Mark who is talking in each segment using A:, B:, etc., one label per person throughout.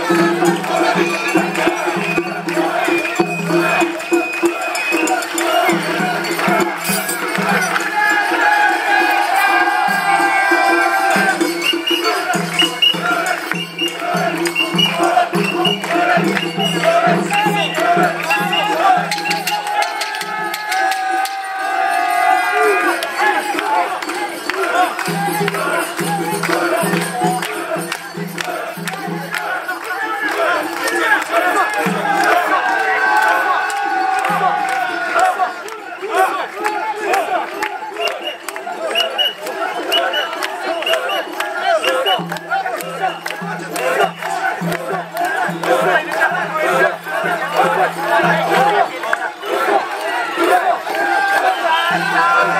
A: Let's go. Thank you.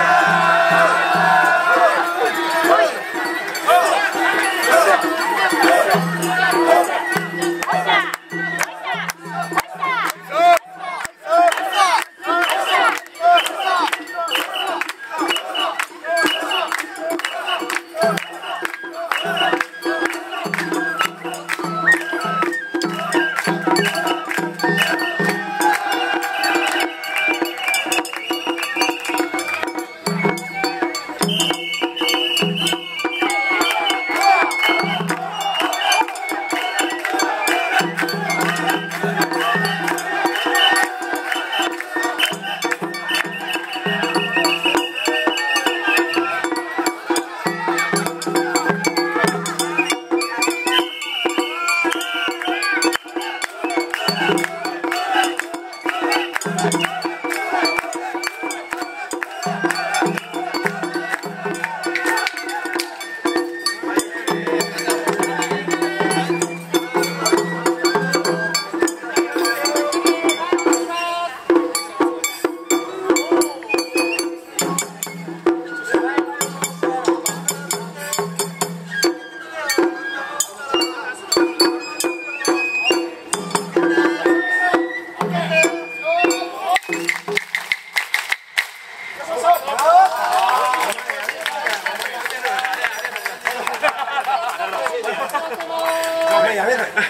B: Thank you.